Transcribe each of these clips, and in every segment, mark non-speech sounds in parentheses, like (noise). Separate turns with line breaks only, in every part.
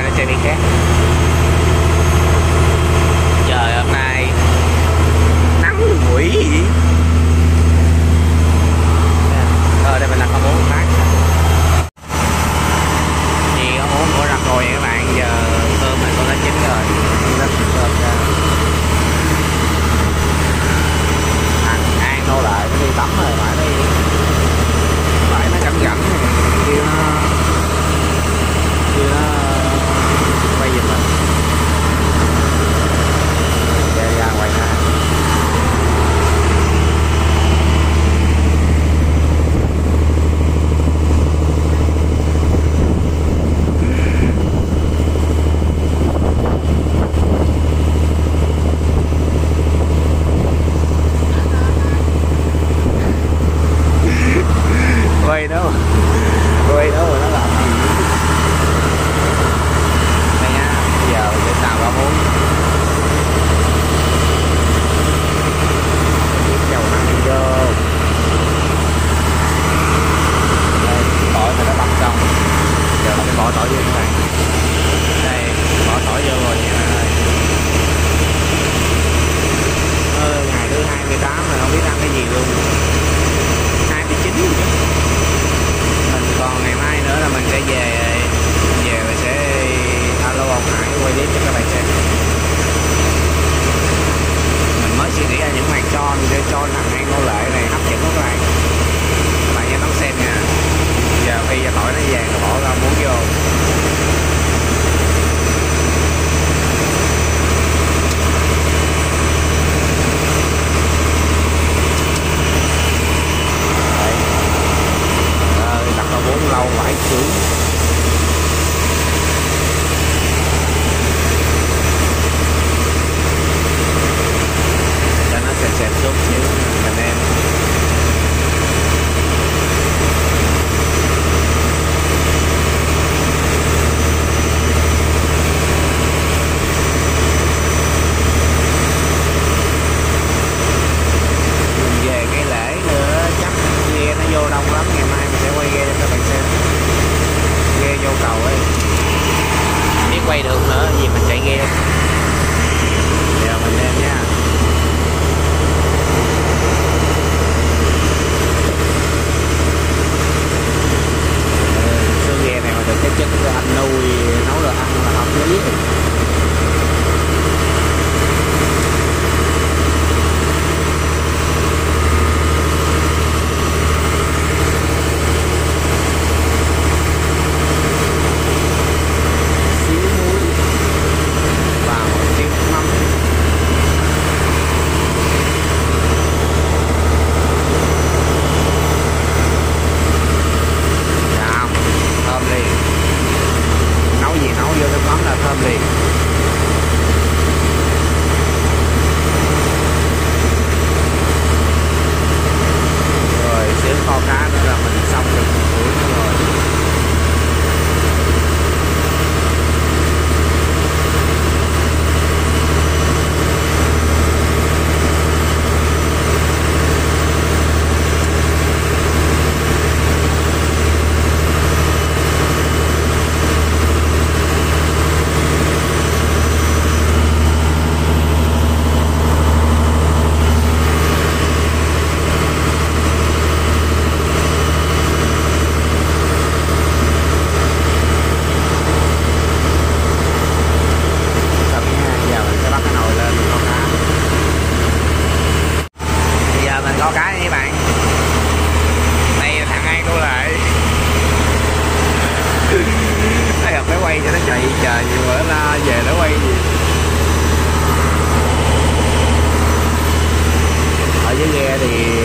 फर्नीचर है।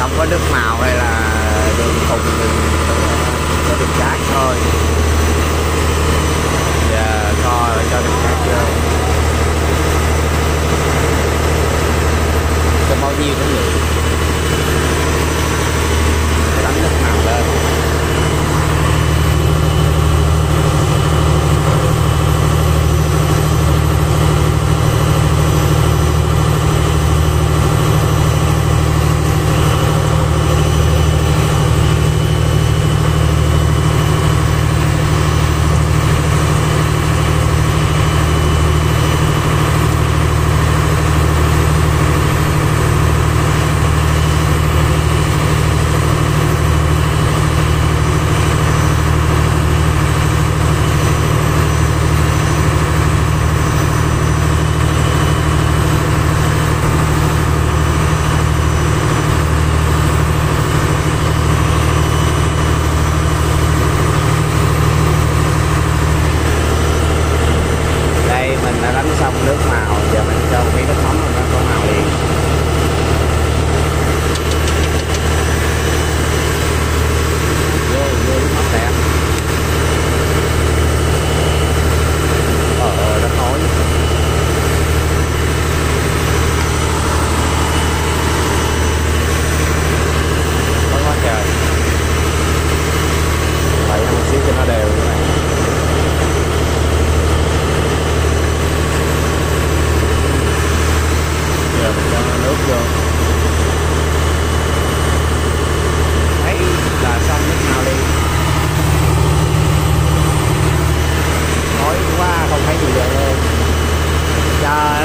không có nước màu hay là đường thùng đường, ờ, có đường cát thôi. Giờ coi cho đường cát vô. Cho bao nhiêu cũng được.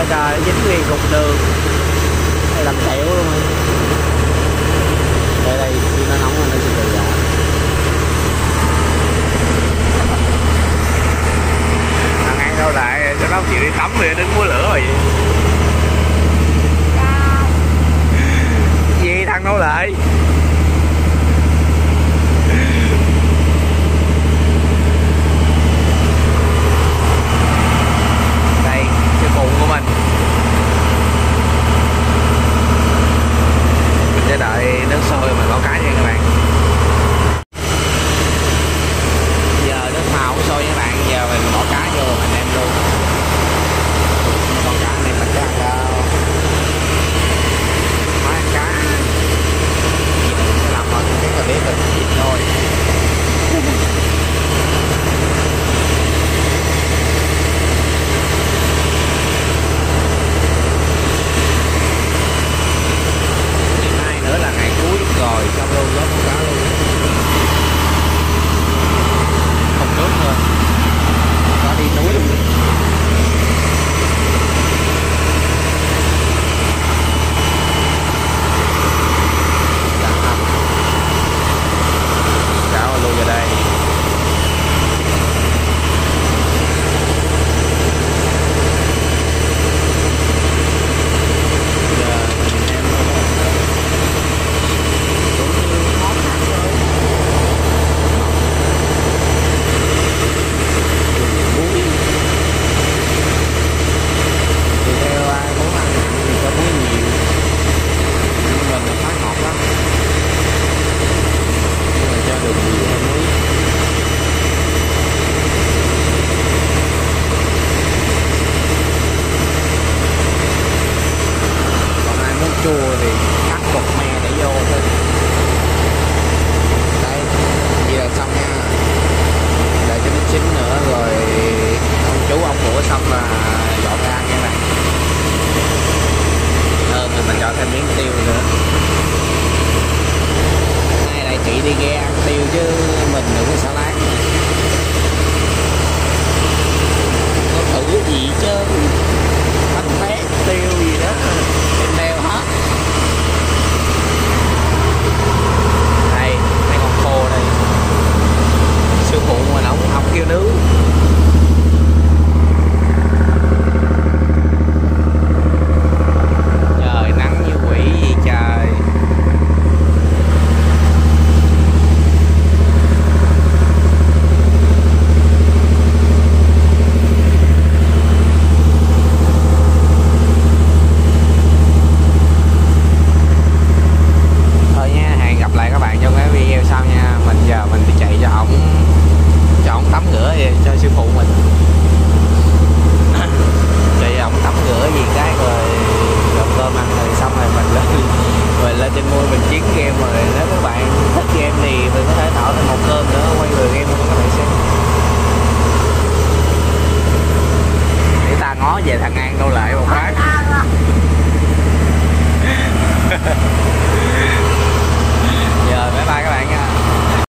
trời dính nguyên cục đường. Làm xẹo luôn. Rồi đây đây khi nó nóng rồi nó sẽ tự lại thằng ăn đâu lại cho nó chịu đi tắm rồi đứng mua lửa rồi. Vậy gì thằng đâu lại? you know. Là trên môi mình chiến game rồi. Nếu các bạn thích game thì mình có thể tạo thêm một kênh nữa, quay về game cho các bạn xem. Để ta ngó về thằng An đâu lại một phát. (laughs) Giờ bye bye các bạn nha.